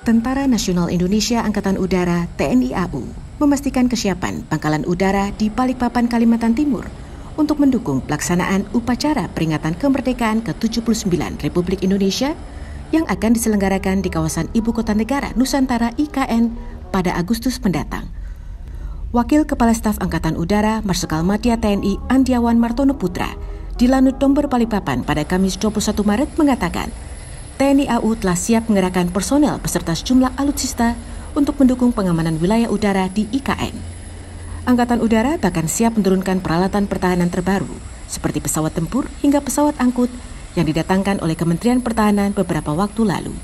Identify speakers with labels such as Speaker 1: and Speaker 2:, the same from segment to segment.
Speaker 1: Tentara Nasional Indonesia Angkatan Udara TNI AU memastikan kesiapan pangkalan udara di Balikpapan, Kalimantan Timur untuk mendukung pelaksanaan upacara peringatan kemerdekaan ke-79 Republik Indonesia yang akan diselenggarakan di kawasan Ibu Kota Negara Nusantara IKN pada Agustus mendatang. Wakil Kepala Staf Angkatan Udara Marsikal Madya TNI Andiawan Martono Putra di Lanut Domber Balikpapan pada Kamis 21 Maret mengatakan, TNI AU telah siap mengerahkan personel beserta sejumlah alutsista untuk mendukung pengamanan wilayah udara di IKN. Angkatan Udara bahkan siap menurunkan peralatan pertahanan terbaru, seperti pesawat tempur hingga pesawat angkut yang didatangkan oleh Kementerian Pertahanan beberapa waktu lalu.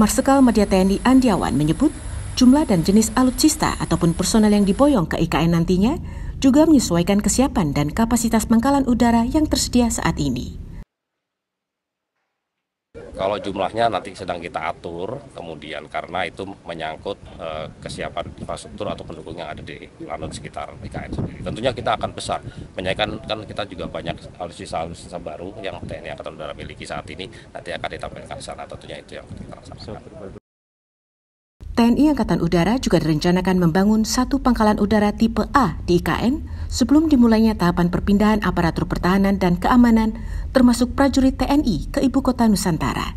Speaker 1: Marsikal Media TNI Andiawan menyebut jumlah dan jenis alutsista ataupun personel yang diboyong ke IKN nantinya juga menyesuaikan kesiapan dan kapasitas pangkalan udara yang tersedia saat ini.
Speaker 2: Kalau jumlahnya nanti sedang kita atur, kemudian karena itu menyangkut uh, kesiapan infrastruktur atau pendukung yang ada di lanut sekitar IKN sendiri. Tentunya kita akan besar, menyaikan kan kita juga banyak alutsista-alutsista baru yang TNI Angkatan Udara miliki saat ini, nanti akan ditampilkan di sana. Tentunya itu yang kita laksanakan.
Speaker 1: TNI Angkatan Udara juga direncanakan membangun satu pangkalan udara tipe A di IKN sebelum dimulainya tahapan perpindahan aparatur pertahanan dan keamanan termasuk prajurit TNI ke ibu kota Nusantara.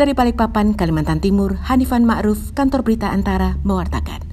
Speaker 1: Dari Balikpapan, Kalimantan Timur, Hanifan Ma'ruf, Kantor Berita Antara, mewartakan.